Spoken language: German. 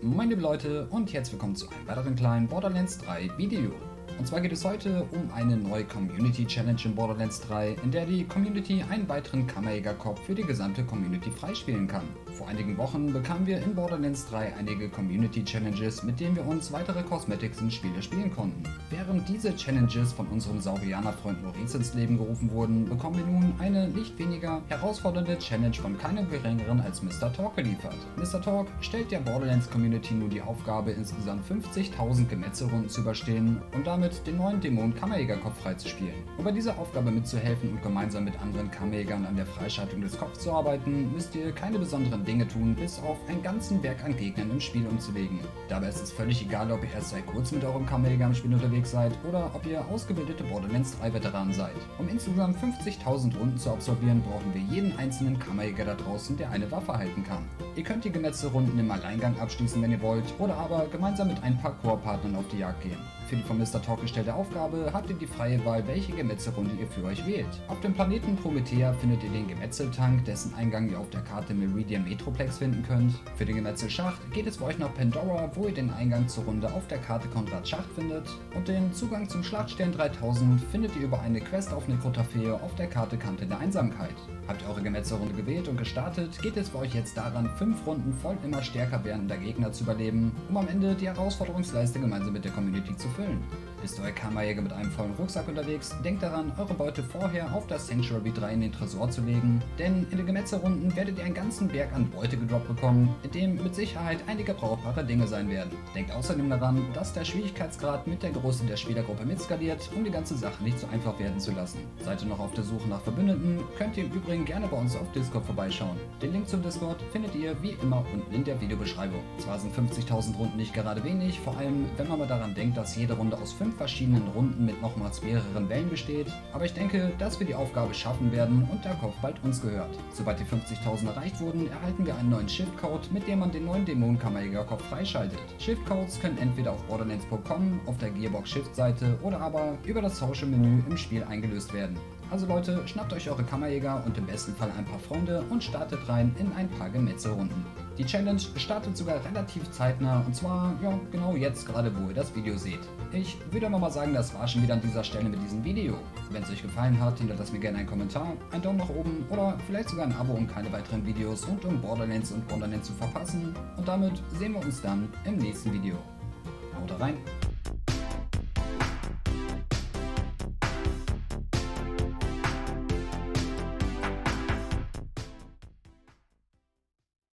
Moin liebe Leute und herzlich willkommen zu einem weiteren kleinen Borderlands 3 Video. Und zwar geht es heute um eine neue Community Challenge in Borderlands 3, in der die Community einen weiteren Kammerjägerkopf für die gesamte Community freispielen kann. Vor einigen Wochen bekamen wir in Borderlands 3 einige Community Challenges, mit denen wir uns weitere Cosmetics in Spiele spielen konnten. Während diese Challenges von unserem Saurianer-Freund Maurice ins Leben gerufen wurden, bekommen wir nun eine nicht weniger herausfordernde Challenge von keinem geringeren als Mr. Talk geliefert. Mr. Talk stellt der Borderlands Community nun die Aufgabe, insgesamt 50.000 Gemetzelrunden zu überstehen und damit damit den neuen Dämon Kammerjägerkopf freizuspielen. Um bei dieser Aufgabe mitzuhelfen und gemeinsam mit anderen Kammerjägern an der Freischaltung des Kopfs zu arbeiten, müsst ihr keine besonderen Dinge tun, bis auf einen ganzen Berg an Gegnern im Spiel umzulegen. Dabei ist es völlig egal, ob ihr erst seit kurzem mit eurem Kammerjäger im Spiel unterwegs seid oder ob ihr ausgebildete Borderlands 3 Veteranen seid. Um insgesamt 50.000 Runden zu absolvieren, brauchen wir jeden einzelnen Kammerjäger da draußen, der eine Waffe halten kann. Ihr könnt die Gemetzelrunden im Alleingang abschließen, wenn ihr wollt, oder aber gemeinsam mit ein paar Core-Partnern auf die Jagd gehen. Für die von Mr. Talk gestellte Aufgabe habt ihr die freie Wahl, welche Gemetzelrunde ihr für euch wählt. Auf dem Planeten Promethea findet ihr den Gemetzeltank, dessen Eingang ihr auf der Karte Meridian Metroplex finden könnt. Für den Gemetzelschacht geht es für euch nach Pandora, wo ihr den Eingang zur Runde auf der Karte Konrad Schacht findet. Und den Zugang zum Schlachtstern 3000 findet ihr über eine Quest auf Necrotafeo auf der Karte Kante der Einsamkeit. Habt ihr eure Gemetzelrunde gewählt und gestartet, geht es für euch jetzt daran, 5 Runden voll immer stärker werdender Gegner zu überleben, um am Ende die Herausforderungsleiste gemeinsam mit der Community zu phone. Ist euer Kammerjäger mit einem vollen Rucksack unterwegs, denkt daran, eure Beute vorher auf das Sanctuary 3 in den Tresor zu legen, denn in den Gemetzelrunden werdet ihr einen ganzen Berg an Beute gedroppt bekommen, in dem mit Sicherheit einige brauchbare Dinge sein werden. Denkt außerdem daran, dass der Schwierigkeitsgrad mit der Größe der Spielergruppe mitskaliert, um die ganze Sache nicht so einfach werden zu lassen. Seid ihr noch auf der Suche nach Verbündeten, könnt ihr im Übrigen gerne bei uns auf Discord vorbeischauen. Den Link zum Discord findet ihr wie immer unten in der Videobeschreibung. Zwar sind 50.000 Runden nicht gerade wenig, vor allem wenn man mal daran denkt, dass jede Runde aus 5 fünf verschiedenen Runden mit nochmals mehreren Wellen besteht, aber ich denke, dass wir die Aufgabe schaffen werden und der Kopf bald uns gehört. Sobald die 50.000 erreicht wurden, erhalten wir einen neuen Shift-Code, mit dem man den neuen Dämonenkammerjägerkopf freischaltet. Shift-Codes können entweder auf borderlands.com, auf der Gearbox Shift-Seite oder aber über das Social-Menü im Spiel eingelöst werden. Also Leute, schnappt euch eure Kammerjäger und im besten Fall ein paar Freunde und startet rein in ein paar Gemetzelrunden. Die Challenge startet sogar relativ zeitnah und zwar, ja, genau jetzt gerade, wo ihr das Video seht. Ich würde aber mal sagen, das war schon wieder an dieser Stelle mit diesem Video. Wenn es euch gefallen hat, hinterlasst mir gerne einen Kommentar, einen Daumen nach oben oder vielleicht sogar ein Abo, um keine weiteren Videos rund um Borderlands und Borderlands zu verpassen. Und damit sehen wir uns dann im nächsten Video. Haut rein!